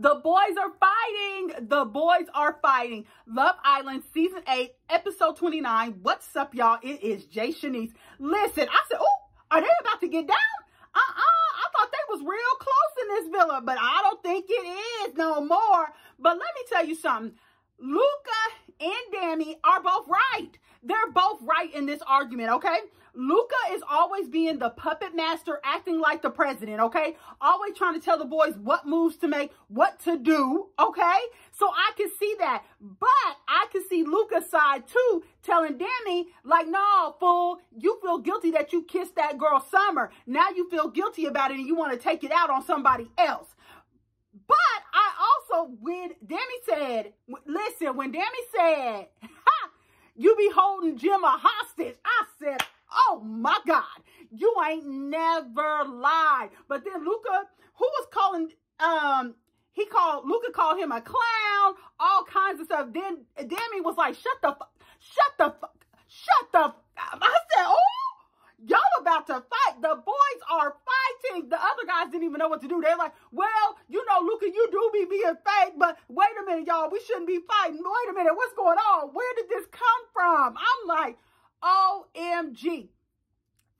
The boys are fighting. The boys are fighting. Love Island season 8, episode 29. What's up, y'all? It is Jai Shanese. Listen, I said, oh, are they about to get down? Uh-uh. I thought they was real close in this villa, but I don't think it is no more. But let me tell you something. Luca and Dami are both right. They're both right in this argument, okay? Luca is always being the puppet master, acting like the president, okay? Always trying to tell the boys what moves to make, what to do, okay? So I can see that. But I can see Luca's side too, telling Dami, like, no, fool, you feel guilty that you kissed that girl Summer. Now you feel guilty about it and you want to take it out on somebody else. But I also, when Dami said, listen, when Dami said, ha, you be holding Gemma hostage, I said, Oh my God, you ain't never lied. But then Luca, who was calling, um, he called, Luca called him a clown, all kinds of stuff. Then Dami was like, shut the fuck, shut the fuck, shut the I said, oh, y'all about to fight. The boys are fighting. The other guys didn't even know what to do. They're like, well, you know, Luca, you do be being fake, but wait a minute, y'all, we shouldn't be fighting. Wait a minute, what's going on? Where did this come from? I'm like, OMG.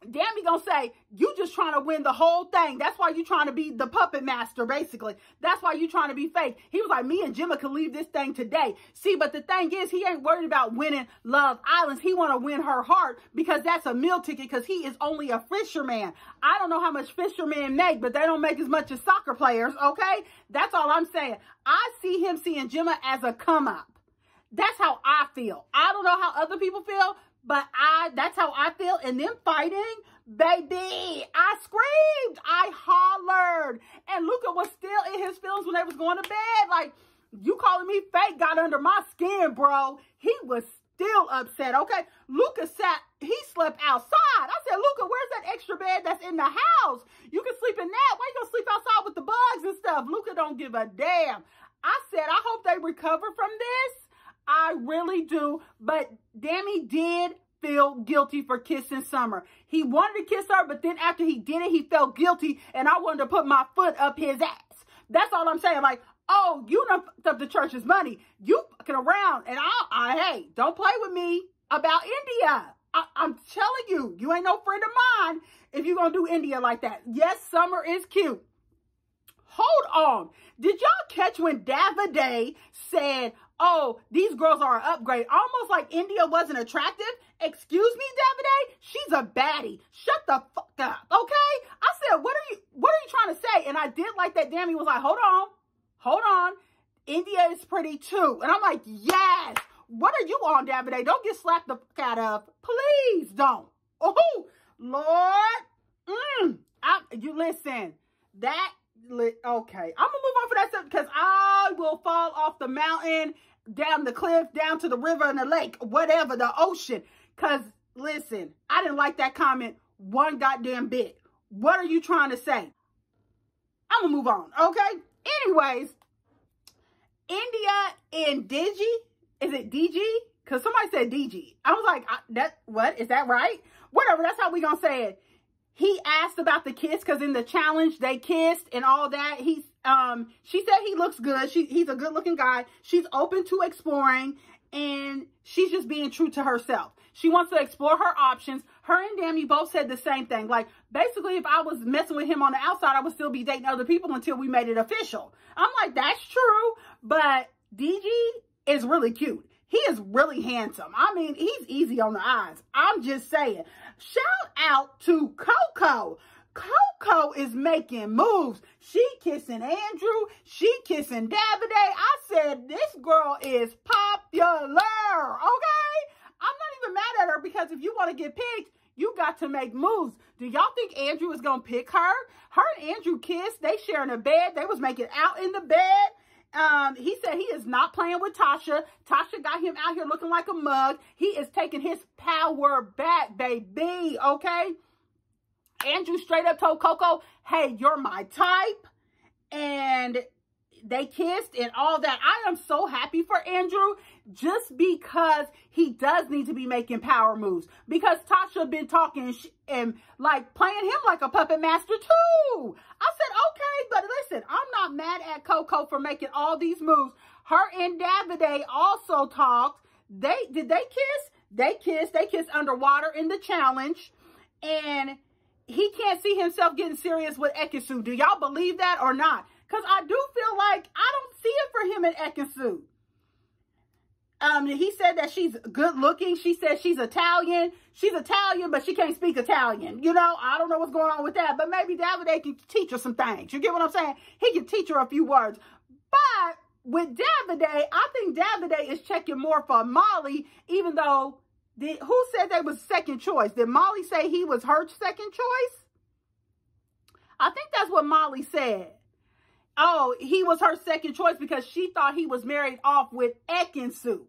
Dami gonna say, you just trying to win the whole thing. That's why you trying to be the puppet master, basically. That's why you trying to be fake. He was like, me and Gemma can leave this thing today. See, but the thing is, he ain't worried about winning Love Islands. He want to win her heart because that's a meal ticket because he is only a fisherman. I don't know how much fishermen make, but they don't make as much as soccer players, okay? That's all I'm saying. I see him seeing Gemma as a come up. That's how I feel. I don't know how other people feel, but I, that's how I feel. And them fighting, baby, I screamed, I hollered. And Luca was still in his feelings when they was going to bed. Like, you calling me fake got under my skin, bro. He was still upset, okay? Luca sat, he slept outside. I said, Luca, where's that extra bed that's in the house? You can sleep in that. Why you gonna sleep outside with the bugs and stuff? Luca don't give a damn. I said, I hope they recover from this. I really do. But Dami did feel guilty for kissing Summer. He wanted to kiss her, but then after he did it, he felt guilty, and I wanted to put my foot up his ass. That's all I'm saying. Like, oh, you done up the church's money. You fucking around, and I, I, hey, don't play with me about Indiya. I, am telling you, you ain't no friend of mine if you're going to do Indiya like that. Yes, Summer is cute. Hold on. Did y'all catch when Davide said, oh, these girls are an upgrade. Almost like Indiya wasn't attractive. Excuse me, Davide? She's a baddie. Shut the fuck up, okay? I said, what are you, what are you trying to say? And I did like that Dami was like, hold on, hold on. Indiya is pretty too. And I'm like, yes. What are you on, Davide? Don't get slapped the fuck out of. Please don't. Oh, Lord. Mm. I, you listen, that okay, I'm because I will fall off the mountain, down the cliff, down to the river and the lake, whatever, the ocean. Because, listen, I didn't like that comment one goddamn bit. What are you trying to say? I'm gonna move on, okay? Anyways, Indiya and Digi, is it DG? Because somebody said DG. I was like, I, that what? Is that right? Whatever, that's how we gonna say it he asked about the kiss because in the challenge they kissed and all that. He's um she said he looks good. She he's a good looking guy. She's open to exploring and she's just being true to herself. She wants to explore her options. Her and Dami both said the same thing. Like basically if I was messing with him on the outside, I would still be dating other people until we made it official. I'm like, that's true. But DG is really cute. He is really handsome. I mean, he's easy on the eyes. I'm just saying. Shout out to Coco. Coco is making moves. She kissing Andrew. She kissing Davide. I said, this girl is popular, okay? I'm not even mad at her because if you want to get picked, you got to make moves. Do y'all think Andrew is going to pick her? Her and Andrew kissed. They sharing a bed. They was making out in the bed. Um, he said he is not playing with Tasha. Tasha got him out here looking like a mug. He is taking his power back, baby. Okay. Andrew straight up told Coco, hey, you're my type. And they kissed and all that. I am so happy for Andrew just because he does need to be making power moves. Because Tasha been talking and like playing him like a puppet master too. I said, okay, but listen, I'm not mad at Coco for making all these moves. Her and Davide also talked. They did they kiss? They kissed. They kissed underwater in the challenge. And he can't see himself getting serious with Ekin-Su. Do y'all believe that or not? Because I do feel like I don't see it for him and Ekin-Su. Um, he said that she's good looking. She said she's Italian. She's Italian, but she can't speak Italian. You know, I don't know what's going on with that. But maybe Davide can teach her some things. You get what I'm saying? He can teach her a few words. But with Davide, I think Davide is checking more for Molly, even though did, who said they was second choice? Did Molly say he was her second choice? I think that's what Molly said. Oh, he was her second choice because she thought he was married off with Ekin-Su.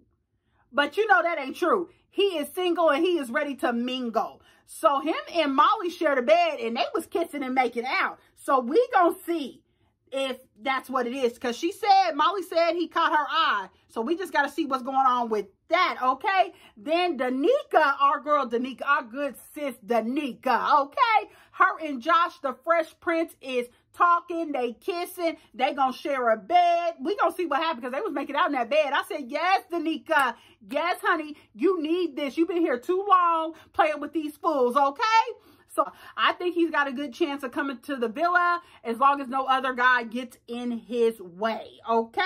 But you know that ain't true. He is single and he is ready to mingle. So him and Molly shared a bed and they was kissing and making out. So we gonna see if that's what it is. Because she said, Molly said he caught her eye. So we just got to see what's going on with that, okay? Then Danica, our girl Danica, our good sis Danica, okay? Her and Josh, the Fresh Prince, is talking, they kissing, they gonna share a bed. We gonna see what happens because they was making out in that bed. I said, yes, Danica, yes, honey, you need this. You've been here too long playing with these fools, okay? So I think he's got a good chance of coming to the villa as long as no other guy gets in his way. Okay.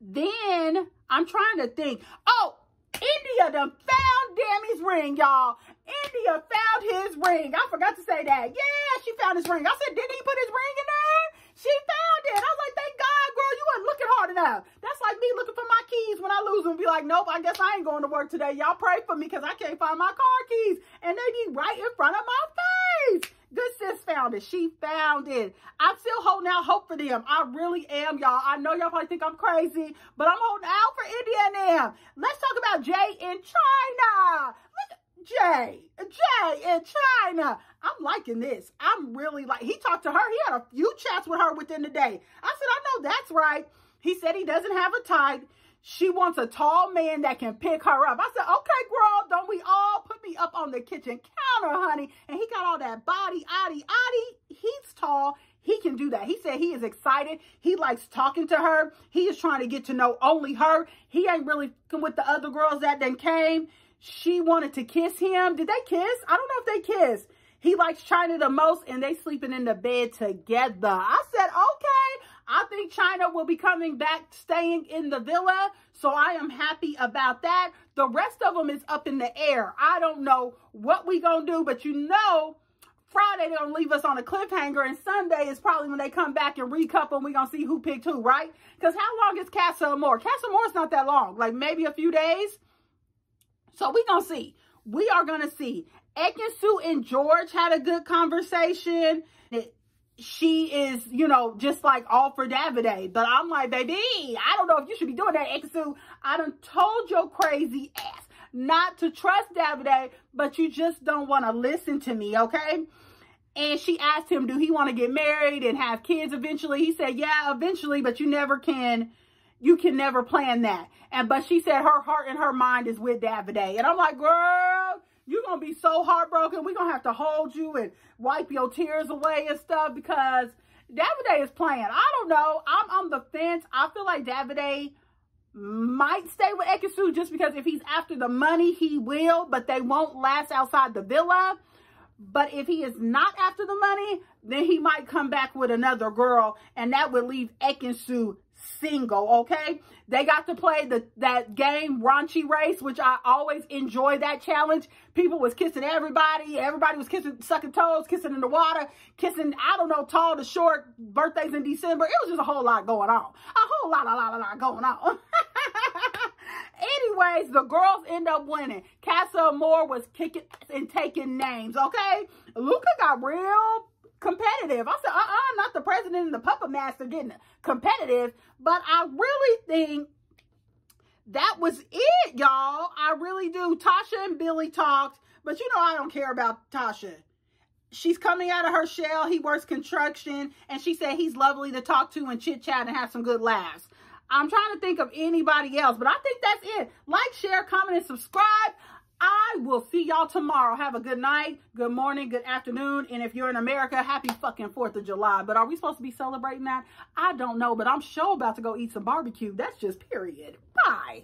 Then I'm trying to think. Oh, Indiya done found Dami's ring, y'all. Indiya found his ring. I forgot to say that. Yeah, she found his ring. I said, didn't he put his ring in there? She found it. I was like, thank God, girl, you wasn't looking hard enough. That's like me looking for my keys when I lose them. Be like, nope, I guess I ain't going to work today. Y'all pray for me because I can't find my car keys. And they be right in front of my face. Good sis found it. She found it. I'm still holding out hope for them. I really am, y'all. I know y'all probably think I'm crazy, but I'm holding out for Indiya and them. Let's talk about Jay in Chyna. Look, Jay, Jay in Chyna. I'm liking this. I'm really like, he talked to her. He had a few chats with her within the day. I know that's right. He said he doesn't have a type. She wants a tall man that can pick her up. I said, okay, girl, don't we all put me up on the kitchen counter, honey? And he got all that body, addy, addy. He's tall. He can do that. He said he is excited. He likes talking to her. He is trying to get to know only her. He ain't really with the other girls that then came. She wanted to kiss him. Did they kiss? I don't know if they kissed. He likes Chyna the most and they sleeping in the bed together. I said, okay, I think Chyna will be coming back, staying in the villa. So I am happy about that. The rest of them is up in the air. I don't know what we going to do, but you know, Friday they're going to leave us on a cliffhanger and Sunday is probably when they come back and recouple and we're going to see who picked who, right? Because how long is Casa Amor? Casa Amor's not that long, like maybe a few days. So we going to see. We are going to see. Ekin-Su and George had a good conversation. She is, you know, just like all for Davide. But I'm like, baby, I don't know if you should be doing that, Ekin-Su. I done told your crazy ass not to trust Davide, but you just don't want to listen to me, okay? And she asked him, do he want to get married and have kids eventually? He said, yeah, eventually, but you never can, you can never plan that. And, but she said her heart and her mind is with Davide. And I'm like, girl, you're going to be so heartbroken. We're going to have to hold you and wipe your tears away and stuff because Davide is playing. I don't know. I'm on the fence. I feel like Davide might stay with Ekin-Su just because if he's after the money, he will, but they won't last outside the villa. But if he is not after the money, then he might come back with another girl, and that would leave Ekin-Su single, okay? They got to play the that game, Raunchy Race, which I always enjoy that challenge. People was kissing everybody. Everybody was kissing, sucking toes, kissing in the water, kissing, I don't know, tall to short, birthdays in December. It was just a whole lot going on. A whole lot, a lot, a lot going on. Anyways, the girls end up winning. Casa Amor was kicking and taking names, okay? Luca got real competitive. I said, president and the puppet master getting competitive. But I really think that was it, y'all. I really do. Tasha and Billy talked, but you know I don't care about Tasha. she's coming out of her shell. He works construction, and she said he's lovely to talk to and chit chat and have some good laughs. I'm trying to think of anybody else, but I think that's it. Like, share, comment, and subscribe. I will see y'all tomorrow. Have a good night, good morning, good afternoon. And if you're in America, happy fucking 4th of July. But are we supposed to be celebrating that? I don't know, but I'm sure about to go eat some barbecue. That's just period. Bye.